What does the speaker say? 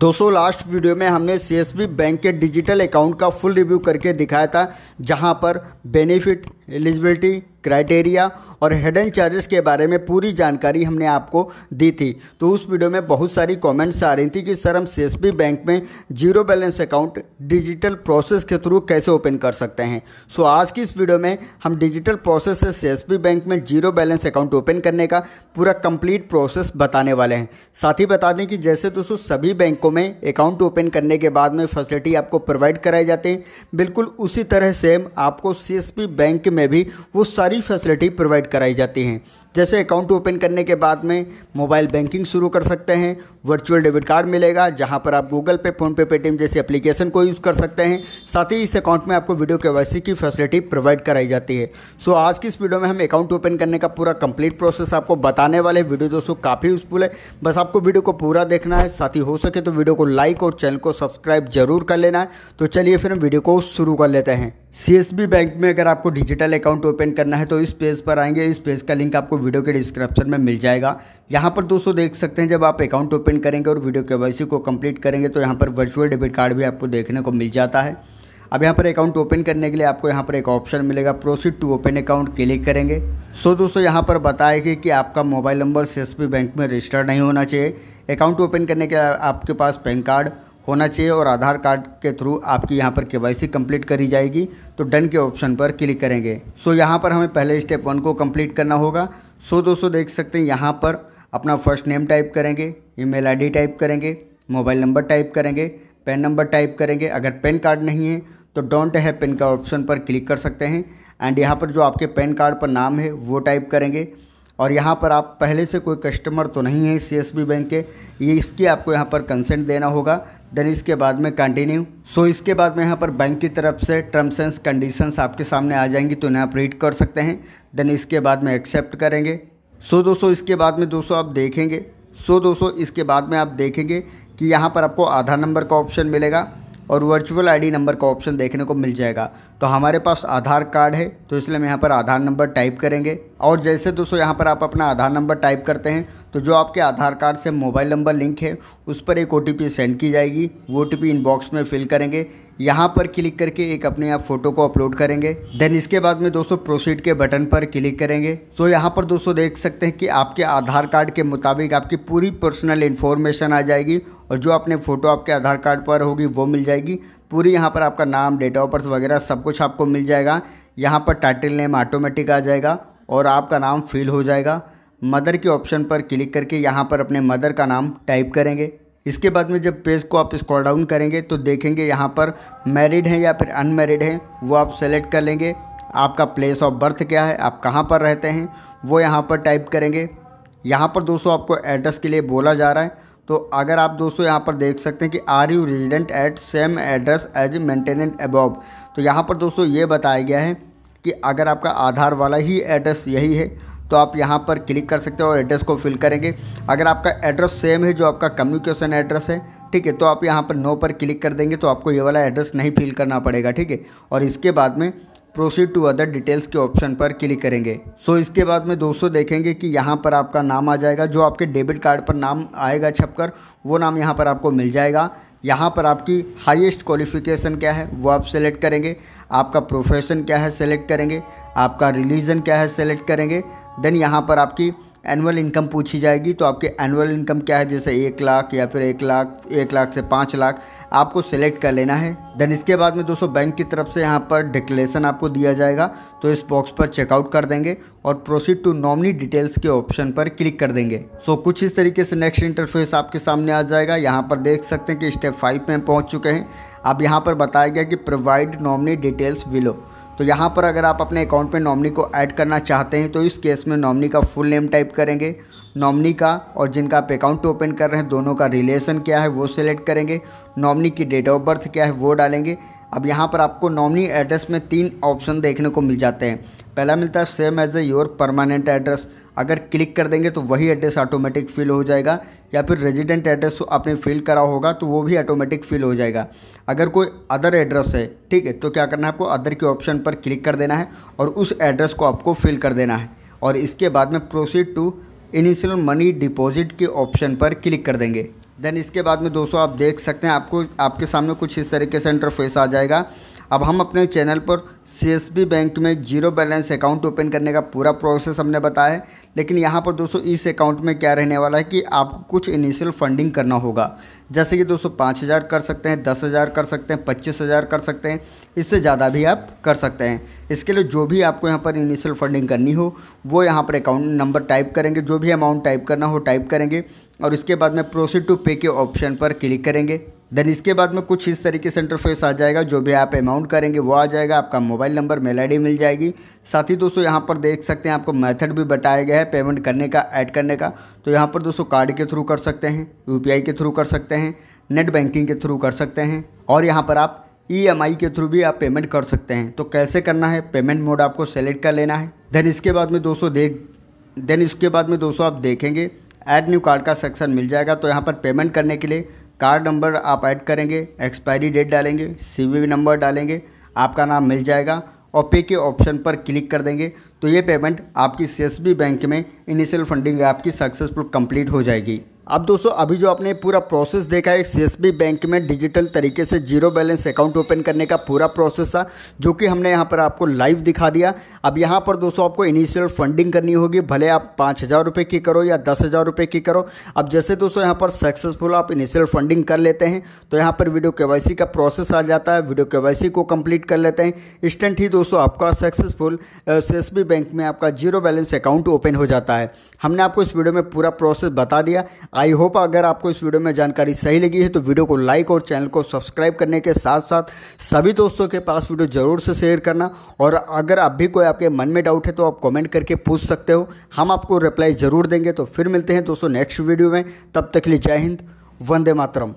दोस्तों last video में हमने सीएसबी बैंक के डिजिटल अकाउंट का फुल रिव्यू करके दिखाया था, जहाँ पर बेनिफिट एलिजिबिलिटी क्राइटेरिया और हिडन चार्जेस के बारे में पूरी जानकारी हमने आपको दी थी। तो उस वीडियो में बहुत सारी कमेंट्स आ रही थी कि सर, हम सी बैंक में zero balance account digital process के थ्रू कैसे ओपन कर सकते हैं? सो आज की इस वीडियो में हम डिजिटल प्रोसेस से सी बैंक में ज़ीरो बैलेंस अकाउंट ओपन करने का पूरा कंप्लीट प्रोसेस बताने वाले हैं। साथ ही बता दें कि जैसे दोस्तों, सभी बैंकों में अकाउंट ओपन करने के बाद में फैसिलिटी आपको प्रोवाइड कराई जाती है। बिल्कुल उसी तरह सेम आपको सी बैंक में भी वो फैसिलिटी प्रोवाइड कराई जाती हैं। जैसे अकाउंट ओपन करने के बाद में मोबाइल बैंकिंग शुरू कर सकते हैं वर्चुअल डेबिट कार्ड मिलेगा, जहाँ पर आप गूगल पे फ़ोन पे पेटीएम जैसी एप्लीकेशन को यूज़ कर सकते हैं। साथ ही इस अकाउंट में आपको वीडियो के की फैसिलिटी प्रोवाइड कराई जाती है। सो आज की इस वीडियो में हम अकाउंट ओपन करने का पूरा कंप्लीट प्रोसेस आपको बताने वाले वीडियो दोस्तों काफ़ी यूजफुल है। बस आपको वीडियो को पूरा देखना है। साथ ही हो सके तो वीडियो को लाइक और चैनल को सब्सक्राइब ज़रूर कर लेना है। तो चलिए फिर हम वीडियो को शुरू कर लेते हैं। सीएसबी बैंक में अगर आपको डिजिटल अकाउंट ओपन करना है तो इस पेज पर आएँगे। इस पेज का लिंक आपको वीडियो के डिस्क्रिप्शन में मिल जाएगा। यहाँ पर दोस्तों देख सकते हैं, जब आप अकाउंट ओपन करेंगे और वीडियो के को कंप्लीट करेंगे तो यहाँ पर वर्चुअल डेबिट कार्ड भी आपको देखने को मिल जाता है। अब यहाँ पर अकाउंट ओपन करने के लिए आपको यहाँ पर एक ऑप्शन मिलेगा proceed to open account click करेंगे। सो दोस्तों, यहाँ पर बताएगी कि आपका मोबाइल नंबर CSB बैंक में रजिस्टर नहीं होना चाहिए। अकाउंट ओपन करने के लिए आपके पास पैन कार्ड होना चाहिए और आधार कार्ड के थ्रू आपकी यहाँ पर के वाई कंप्लीट करी जाएगी। तो डन के ऑप्शन पर क्लिक करेंगे। सो यहाँ पर हमें पहले स्टेप वन को कंप्लीट करना होगा। सो दोस्तों देख सकते हैं यहाँ पर अपना फ़र्स्ट नेम टाइप करेंगे, ईमेल आईडी टाइप करेंगे, मोबाइल नंबर टाइप करेंगे, पेन नंबर टाइप करेंगे। अगर पेन कार्ड नहीं है तो डोंट है पेन का ऑप्शन पर क्लिक कर सकते हैं। एंड यहाँ पर जो आपके पेन कार्ड पर नाम है वो टाइप करेंगे। और यहाँ पर आप पहले से कोई कस्टमर तो नहीं है सीएसबी बैंक के। ये इसकी आपको यहाँ पर कंसेंट देना होगा। देन इसके बाद में कंटिन्यू सो इसके बाद में यहाँ पर बैंक की तरफ़ से टर्म्स एंड कंडीशंस आपके सामने आ जाएँगी तो इन्हें आप रीड कर सकते हैं। देन इसके बाद में एक्सेप्ट करेंगे। सो दोस्तों, इसके बाद में दोस्तों आप देखेंगे। सो दोस्तों, इसके बाद में आप देखेंगे कि यहाँ पर आपको आधार नंबर का ऑप्शन मिलेगा। और वर्चुअल आईडी नंबर का ऑप्शन देखने को मिल जाएगा। तो हमारे पास आधार कार्ड है तो इसलिए हम यहाँ पर आधार नंबर टाइप करेंगे। और जैसे दोस्तों यहाँ पर आप अपना आधार नंबर टाइप करते हैं तो जो आपके आधार कार्ड से मोबाइल नंबर लिंक है, उस पर एक ओटीपी सेंड की जाएगी। वो ओटीपी इनबॉक्स में फिल करेंगे। यहाँ पर क्लिक करके एक अपने आप फ़ोटो को अपलोड करेंगे। देन इसके बाद में दोस्तों प्रोसीड के बटन पर क्लिक करेंगे। सो यहाँ पर दोस्तों देख सकते हैं कि आपके आधार कार्ड के मुताबिक आपकी पूरी पर्सनल इन्फॉर्मेशन आ जाएगी। और जो अपने फ़ोटो आपके आधार कार्ड पर होगी, वो मिल जाएगी। पूरी यहाँ पर आपका नाम डेट ऑफ़ बर्थ वगैरह सब कुछ आपको मिल जाएगा। यहाँ पर टाइटल नेम ऑटोमेटिक आ जाएगा और आपका नाम फिल हो जाएगा। मदर के ऑप्शन पर क्लिक करके यहाँ पर अपने मदर का नाम टाइप करेंगे। इसके बाद में जब पेज को आप स्क्रॉल डाउन करेंगे तो देखेंगे यहाँ पर मैरिड हैं या फिर अनमेरिड हैं, वो आप सेलेक्ट कर लेंगे। आपका प्लेस ऑफ़ बर्थ क्या है, आप कहाँ पर रहते हैं, वो यहाँ पर टाइप करेंगे। यहाँ पर दोस्तों आपको एड्रेस के लिए बोला जा रहा है। तो अगर आप दोस्तों यहाँ पर देख सकते हैं कि are you resident at same address as mentioned above तो यहाँ पर दोस्तों ये बताया गया है कि अगर आपका आधार वाला ही एड्रेस यही है तो आप यहाँ पर क्लिक कर सकते हो और एड्रेस को फिल करेंगे। अगर आपका एड्रेस सेम है जो आपका कम्युनिकेशन एड्रेस है, ठीक है तो आप यहाँ पर नो पर क्लिक कर देंगे तो आपको ये वाला एड्रेस नहीं फिल करना पड़ेगा, ठीक है? और इसके बाद में प्रोसीड टू अदर डिटेल्स के ऑप्शन पर क्लिक करेंगे। सो so, इसके बाद में दोस्तों देखेंगे कि यहाँ पर आपका नाम आ जाएगा जो आपके डेबिट कार्ड पर नाम आएगा छपकर वो नाम यहाँ पर आपको मिल जाएगा। यहाँ पर आपकी हाईएस्ट क्वालिफिकेशन क्या है वो आप सेलेक्ट करेंगे। आपका प्रोफेशन क्या है सेलेक्ट करेंगे आपका रिलीजन क्या है सेलेक्ट करेंगे देन यहाँ पर आपकी एनुअल इनकम पूछी जाएगी तो आपके एनुअल इनकम क्या है जैसे एक लाख या फिर एक लाख एक लाख से पाँच लाख आपको सेलेक्ट कर लेना है। देन इसके बाद में दोस्तों बैंक की तरफ़ से यहाँ पर डिक्लेरेशन आपको दिया जाएगा तो इस बॉक्स पर चेकआउट कर देंगे और प्रोसीड टू नॉमनी डिटेल्स के ऑप्शन पर क्लिक कर देंगे। सो so, कुछ इस तरीके से नेक्स्ट इंटरफेस आपके सामने आ जाएगा। यहाँ पर देख सकते हैं कि स्टेप फाइव में पहुँच चुके हैं। अब यहाँ पर बताया गया कि प्रोवाइड नॉमनी डिटेल्स विलो तो यहाँ पर अगर आप अपने अकाउंट में नॉमनी को ऐड करना चाहते हैं तो इस केस में नॉमनी का फुल नेम टाइप करेंगे. नॉमनी का और जिनका आप अकाउंट ओपन कर रहे हैं, दोनों का रिलेशन क्या है वो सिलेक्ट करेंगे. नॉमनी की डेट ऑफ़ बर्थ क्या है वो डालेंगे. अब यहाँ पर आपको नॉमनी एड्रेस में तीन ऑप्शन देखने को मिल जाते हैं. पहला मिलता है same as a your permanent address अगर क्लिक कर देंगे तो वही एड्रेस ऑटोमेटिक फिल हो जाएगा, या फिर रेजिडेंट एड्रेस आपने फिल करा होगा तो वो भी ऑटोमेटिक फिल हो जाएगा। अगर कोई अदर एड्रेस है, ठीक है तो क्या करना है आपको अदर के ऑप्शन पर क्लिक कर देना है और उस एड्रेस को आपको फिल कर देना है। और इसके बाद में proceed to initial money deposit के ऑप्शन पर क्लिक कर देंगे। देन इसके बाद में दोस्तों आप देख सकते हैं, आपको, आपके सामने कुछ इस तरीके से इंटरफेस आ जाएगा। अब हम अपने चैनल पर सीएसबी बैंक में ज़ीरो बैलेंस अकाउंट ओपन करने का पूरा प्रोसेस हमने बताया है। लेकिन यहाँ पर दोस्तों इस अकाउंट में क्या रहने वाला है कि आपको कुछ इनिशियल फंडिंग करना होगा। जैसे कि दोस्तों पाँच हज़ार कर सकते हैं, दस हज़ार कर सकते हैं, पच्चीस हज़ार कर सकते हैं, इससे ज़्यादा भी आप कर सकते हैं। इसके लिए जो भी आपको यहाँ पर इनिशियल फंडिंग करनी हो, वो यहाँ पर अकाउंट नंबर टाइप करेंगे। जो भी अमाउंट टाइप करना हो टाइप करेंगे और इसके बाद में प्रोसीड टू पे के ऑप्शन पर क्लिक करेंगे। देन इसके बाद में कुछ इस तरीके से इंटरफेस आ जाएगा। जो भी आप अमाउंट करेंगे वो आ जाएगा, आपका मोबाइल नंबर मेल आईडी मिल जाएगी। साथ ही दोस्तों यहाँ पर देख सकते हैं आपको मेथड भी बताया गया है पेमेंट करने का ऐड करने का। तो यहाँ पर दोस्तों कार्ड के थ्रू कर सकते हैं यूपीआई के थ्रू कर सकते हैं नेट बैंकिंग के थ्रू कर सकते हैं और यहाँ पर आप ई e के थ्रू भी आप पेमेंट कर सकते हैं। तो कैसे करना है? पेमेंट मोड आपको सेलेक्ट कर लेना है। देन इसके बाद में दोस्तों देख देन इसके बाद में दोस्तों आप देखेंगे ऐड न्यू कार्ड का सेक्शन मिल जाएगा। तो यहाँ पर पेमेंट करने के लिए कार्ड नंबर आप ऐड करेंगे, एक्सपायरी डेट डालेंगे सी नंबर डालेंगे, आपका नाम मिल जाएगा और पे के ऑप्शन पर क्लिक कर देंगे। तो ये पेमेंट आपकी सीएसबी बैंक में इनिशियल फंडिंग आपकी सक्सेसफुल कंप्लीट हो जाएगी। अब दोस्तों, अभी जो आपने पूरा प्रोसेस देखा है सीएसबी बैंक में डिजिटल तरीके से ज़ीरो बैलेंस अकाउंट ओपन करने का पूरा प्रोसेस था, जो कि हमने यहाँ पर आपको लाइव दिखा दिया। अब यहाँ पर दोस्तों, आपको इनिशियल फंडिंग करनी होगी, भले आप पाँच हज़ार रुपये की करो या दस हज़ार रुपये की करो। अब जैसे दोस्तों, यहाँ पर सक्सेसफुल आप इनिशियल फंडिंग कर लेते हैं तो यहाँ पर वीडियो के का प्रोसेस आ जाता है। वीडियो के को कंप्लीट कर लेते हैं। इंस्टेंट ही दोस्तों, आपका सक्सेसफुल सीएसबी बैंक में आपका ज़ीरो बैलेंस अकाउंट ओपन हो जाता है। हमने आपको इस वीडियो में पूरा प्रोसेस बता दिया। आई होप अगर आपको इस वीडियो में जानकारी सही लगी है तो वीडियो को लाइक और चैनल को सब्सक्राइब करने के साथ साथ सभी दोस्तों के पास वीडियो ज़रूर से शेयर करना। और अगर अब भी कोई आपके मन में डाउट है तो आप कमेंट करके पूछ सकते हो। हम आपको रिप्लाई ज़रूर देंगे। तो फिर मिलते हैं दोस्तों नेक्स्ट वीडियो में। तब तक लिए जय हिंद, वंदे मातरम।